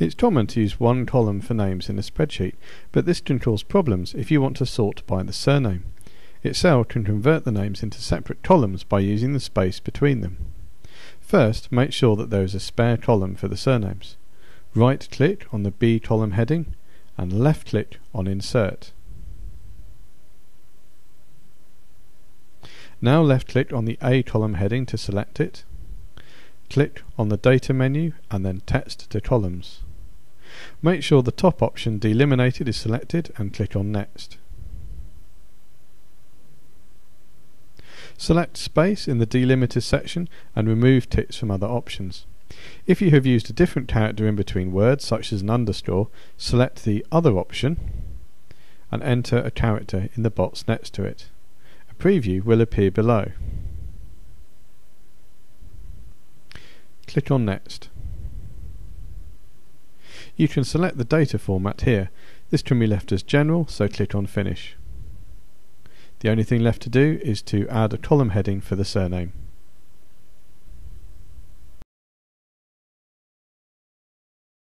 It's common to use one column for names in a spreadsheet, but this can cause problems if you want to sort by the surname. Excel can convert the names into separate columns by using the space between them. First, make sure that there is a spare column for the surnames. Right click on the B column heading and left click on Insert. Now left click on the A column heading to select it. Click on the Data menu and then Text to Columns. Make sure the top option Delimited is selected and click on Next. Select Space in the Delimiter section and remove ticks from other options. If you have used a different character in between words, such as an underscore, select the Other option and enter a character in the box next to it. A preview will appear below. Click on Next. You can select the data format here. This can be left as general, so click on Finish. The only thing left to do is to add a column heading for the surname.